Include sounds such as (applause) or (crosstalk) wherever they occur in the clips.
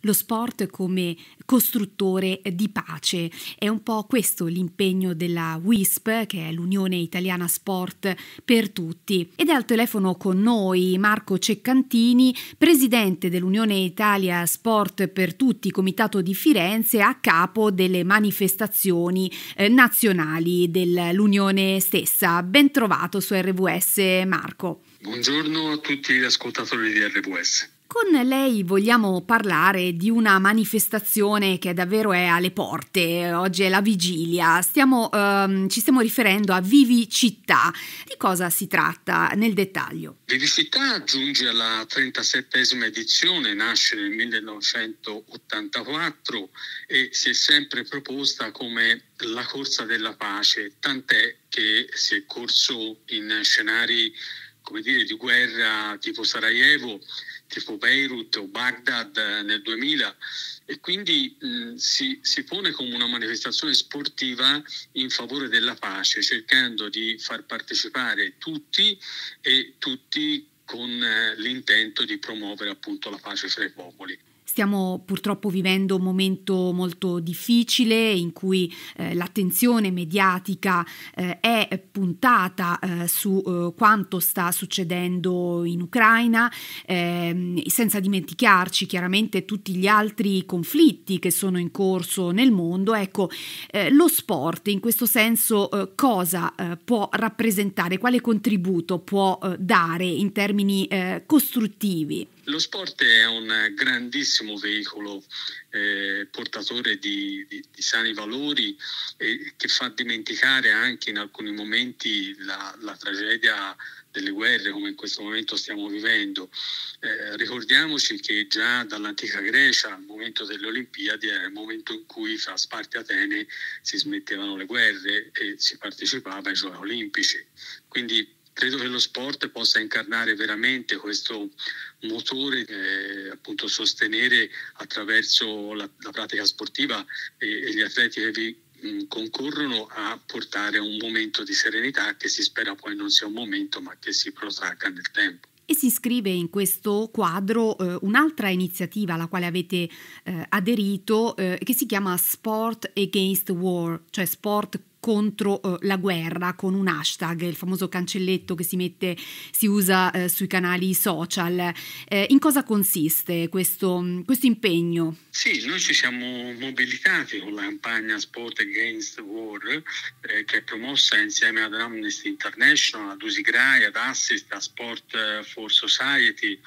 lo sport come costruttore di pace. È un po' questo l'impegno della WISP, che è l'Unione Italiana Sport per Tutti. Ed è al telefono con noi Marco Ceccantini, presidente dell'Unione Italia Sport per Tutti, Comitato di Firenze, a capo delle manifestazioni eh, nazionali dell'Unione stessa. Ben trovato su RWS Marco. Buongiorno a tutti gli ascoltatori di RWS. Con lei vogliamo parlare di una manifestazione che davvero è alle porte, oggi è la vigilia, stiamo, ehm, ci stiamo riferendo a Vivi Città. Di cosa si tratta nel dettaglio? Vivi Città giunge alla 37esima edizione, nasce nel 1984 e si è sempre proposta come la corsa della pace, tant'è che si è corso in scenari come dire, di guerra tipo Sarajevo tipo Beirut o Baghdad eh, nel 2000 e quindi mh, si, si, pone come una manifestazione sportiva in favore della pace, cercando di far partecipare tutti e tutti con eh, l'intento di promuovere appunto la pace fra i popoli. Stiamo purtroppo vivendo un momento molto difficile in cui eh, l'attenzione mediatica eh, è puntata eh, su eh, quanto sta succedendo in Ucraina, ehm, senza dimenticarci chiaramente tutti gli altri conflitti che sono in corso nel mondo. Ecco, eh, lo sport in questo senso eh, cosa può rappresentare, quale contributo può dare in termini costruttivi? Lo sport è un grandissimo veicolo eh, portatore di, di, di, sani valori e che fa dimenticare anche in alcuni momenti la, la tragedia delle guerre come in questo momento stiamo vivendo. Eh, ricordiamoci che già dall'antica Grecia al momento delle Olimpiadi era il momento in cui fra Sparta e Atene si smettevano le guerre e si partecipava ai Giochi Olimpici. Quindi credo che lo sport possa incarnare veramente questo motore, eh, appunto sostenere attraverso la, la pratica sportiva e, e, gli atleti che vi concorrono a portare un momento di serenità che si spera poi non sia un momento ma che si protragga nel tempo. E si iscrive in questo quadro eh, un'altra iniziativa alla quale avete eh, aderito eh, che si chiama Sport Against War, cioè sport contro uh, la guerra con un hashtag, il famoso cancelletto che si mette, si usa uh, sui canali social. Eh, in cosa consiste questo, questo, impegno? Sì, noi ci siamo mobilitati con la campagna Sport Against War eh, che è promossa insieme ad Amnesty International, ad Usigrai, ad Assist, a Sport for Society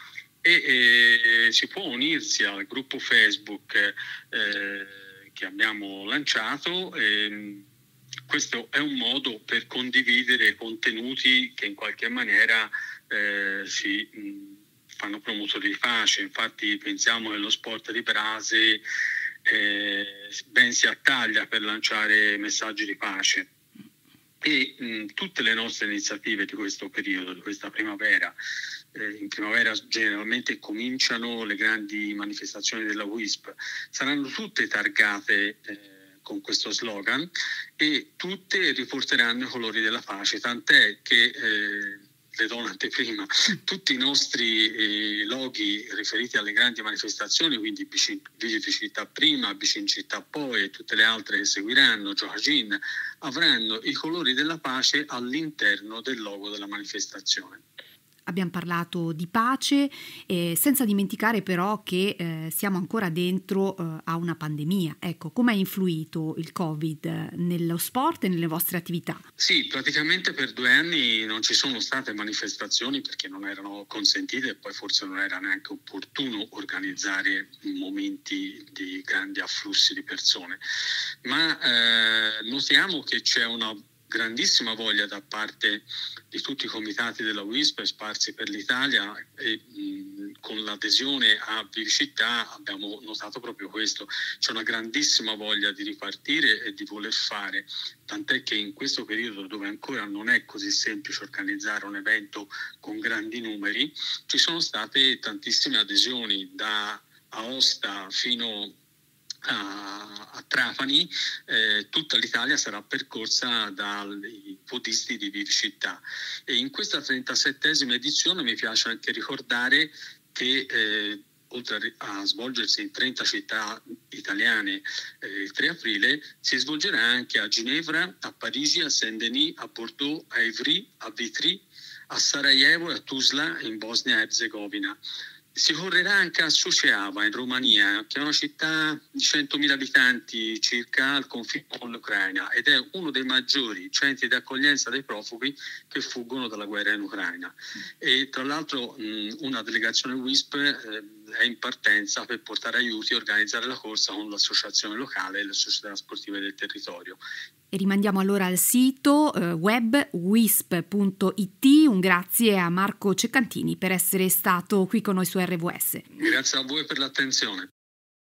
e eh, si può unirsi al gruppo Facebook eh, che abbiamo lanciato. E, questo è un modo per condividere contenuti che in qualche maniera eh, si mh, fanno promotori di pace. Infatti pensiamo che lo sport di Brase eh, ben si attaglia per lanciare messaggi di pace. E mh, tutte le nostre iniziative di questo periodo, di questa primavera, eh, in primavera generalmente cominciano le grandi manifestazioni della WISP, saranno tutte targate eh, con questo slogan e tutte riporteranno i colori della pace, tant'è che eh, le do un'anteprima, (laughs) tutti i nostri eh, loghi riferiti alle grandi manifestazioni, quindi Visiti Città prima, Vicin Città poi e tutte le altre che seguiranno, Joachim, avranno i colori della pace all'interno del logo della manifestazione abbiamo parlato di pace, eh, senza dimenticare però che eh, siamo ancora dentro eh, a una pandemia. Ecco, come ha influito il Covid nello sport e nelle vostre attività? Sì, praticamente per due anni non ci sono state manifestazioni perché non erano consentite e poi forse non era neanche opportuno organizzare momenti di grandi afflussi di persone. Ma eh, notiamo che c'è una grandissima voglia da parte di tutti i comitati della WISP sparsi per l'Italia e mh, con l'adesione a Vivicittà abbiamo notato proprio questo, c'è una grandissima voglia di ripartire e di voler fare, tant'è che in questo periodo dove ancora non è così semplice organizzare un evento con grandi numeri, ci sono state tantissime adesioni da Aosta fino a a, Trapani eh, tutta l'Italia sarà percorsa dai podisti di Vivicità e in questa 37esima edizione mi piace anche ricordare che eh, oltre a svolgersi in 30 città italiane eh, il 3 aprile, si svolgerà anche a Ginevra, a Parigi, a Saint-Denis, a Bordeaux, a Ivry, a Vitry, a Sarajevo e a Tuzla in Bosnia-Herzegovina. Si correrà anche a Suceava in Romania, che è una città di 100.000 abitanti circa al confine con l'Ucraina ed è uno dei maggiori centri di accoglienza dei profughi che fuggono dalla guerra in Ucraina. E tra l'altro mh, una delegazione WISP eh, è in partenza per portare aiuti e organizzare la corsa con l'associazione locale e le società sportive del territorio. E rimandiamo allora al sito eh, web wisp.it. Un grazie a Marco Ceccantini per essere stato qui con noi su RVS. Grazie a voi per l'attenzione.